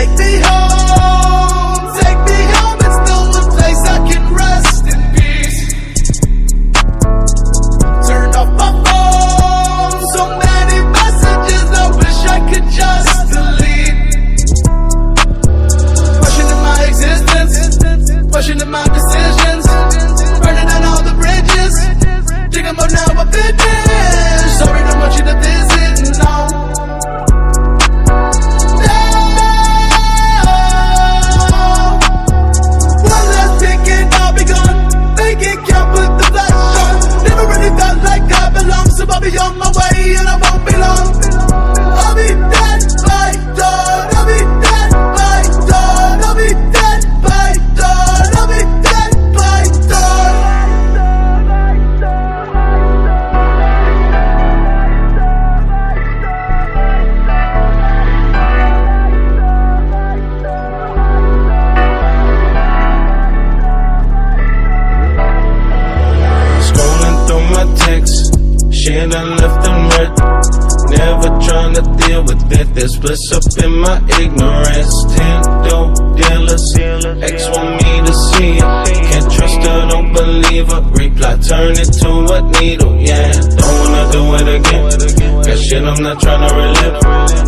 Take me shit I left them read. Never trying to deal with it. There's bliss up in my ignorance. Ten dope dealers, ex want me to see it. Can't trust her, don't believe her. Reply, turn it to a needle, yeah. Don't wanna do it again. Got shit I'm not trying to relive.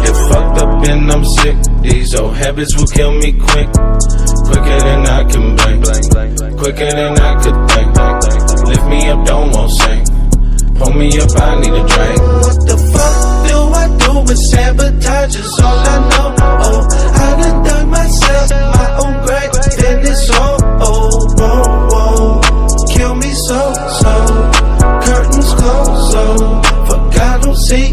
Get fucked up and I'm sick. These old habits will kill me quick. Quicker than I can blink. Quicker than I could think. Lift me up, don't want sink. Pull me up, I need a drink. What the fuck do I do with sabotage? Is all I know. Oh, I done dug myself my own grave. Then it's all oh, whoa, whoa. Kill me so, so. Curtains closed, so. Fuck, I don't see